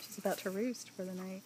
She's about to roost for the night.